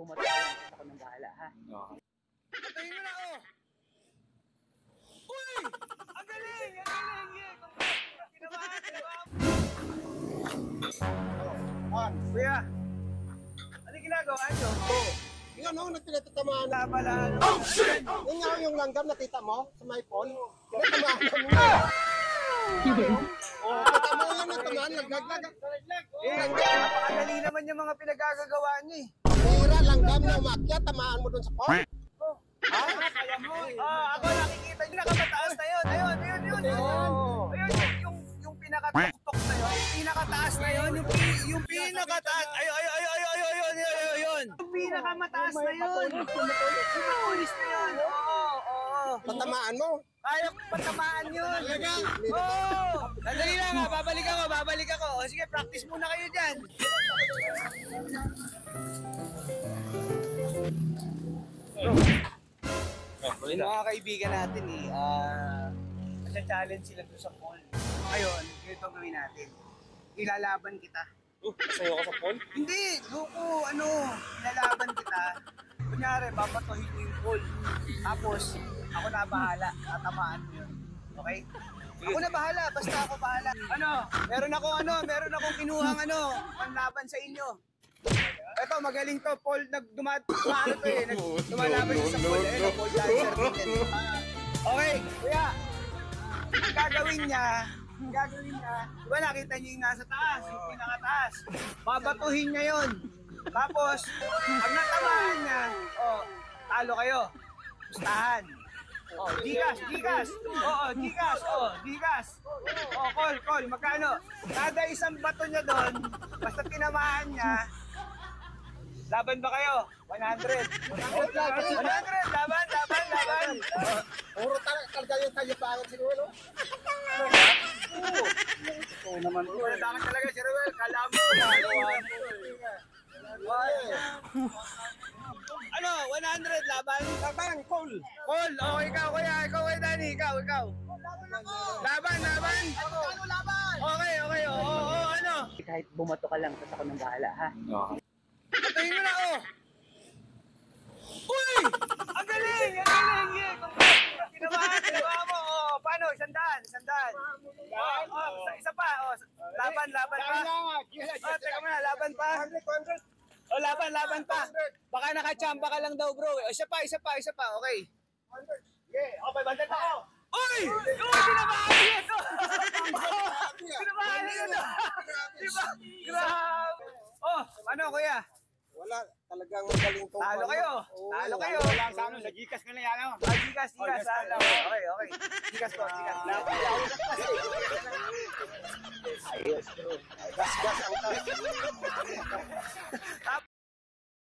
bumato ka lang, ako nang bahala, ha? Oo. Patayin mo na, oh! Uy! Ang galing! Ang galing! Yeah! Kinabahan! Kinabahan! On. Kuya! Ano ginagawa nyo? Yung ano, nagpinatatamaan na. Labala, ano? Yung nga yung langgam nakita mo sa may phone. Natamaan mo na. Oh, natamaan yan, natamaan. Naglaglag. Eh, napakadali naman yung mga pinagagagawa nyo eh. Para lang gam na umakyat, tamaan mo dun sa pole. Oh. Ha? Oh, ako nakikita yung nakamataas na yun. Ayun, ayun, ayun. Ayun, oh. ayun, ayun yung, yung pinakatuktok na yun. Yung pinakataas na yun. Yung, pi, yung pinakataas. Ayun, ayun, ayun, ayun, ayun, ayun, ayun, ayun. Yung pinakamataas na oh yun. Yung matulis na yun. Oo oo. Tatamaan mo. Kaya patamaan yun. Talaga? Oo! Oh, Sandali lang ha, babalik ako, babalik ako. O sige, practice muna kayo dyan. Yung mga kaibigan natin eh, ah, nasa challenge sila doon sa pool. Ngayon, ganito ang gawin natin. Ilalaban kita. Uh, sayo ka sa phone? Hindi, Luko, ano, ilalaban kita. Kunyari, babatuhin mo yung pool. Tapos, ako na bahala. Tatamaan mo yun. Okay? Ako na bahala, basta ako bahala. Ano, meron ako ano, meron akong kinuhang ano, panlaban sa inyo. Ito, magaling to, Paul, nag dumat, ano to eh, nag, lumalaban siya sa Paul, eh, no, Paul Dancer. Okay, kuya, ang gagawin niya, ang gagawin niya, di ba nakita niyo yung nasa taas, yung pinakataas, babatuhin niya yun. Tapos, pag natamaan niya, oh, talo kayo. Pustahan. Oh, Gigas, Gigas. Oo, Gigas. Oh, Gigas. Oh, call, call. Magkano? Kada isang bato niya doon, basta tinamaan niya, laban ba kayo? 100. 100, laban, laban, laban. Puro talaga yung tayo pangat siguro. Oo naman po. Wala dapat talaga si Ruel. Kala mo. lalawan. Ano? 100 laban? Laban, call. Call. Oh, ikaw, kuya. Ikaw, kuya Danny. Ikaw, ikaw. Laban, laban. Ano laban? Okay, okay. Oo, oo, oo, ano? Kahit bumato ka lang, ako nang bahala, ha? Oo. Patayin mo na, oh. Uy! Ang galing! Ang galing! Kinabahan, kinabahan mo. Oh, paano? Isandaan, isandaan. Oh, oh, isa, pa. Oh, laban, laban pa. Oh, teka muna, laban pa. Oh, laban, laban pa. Baka nakachamba ka lang daw, bro. Oh, isa pa, isa pa, isa pa. Okay. Okay, bandan ako. Uy! Uy, kinabahan niya ito! Kinabahan niya ito! Diba? Grabe! Oh, ano, kuya? Wala, talagang magaling to. Talo kayo. Talo kayo. wala sa ano, nagikas ka na yan. Ah, gikas, gikas. ah. Okay, okay. Gikas to, gikas. Gas, gas, gas.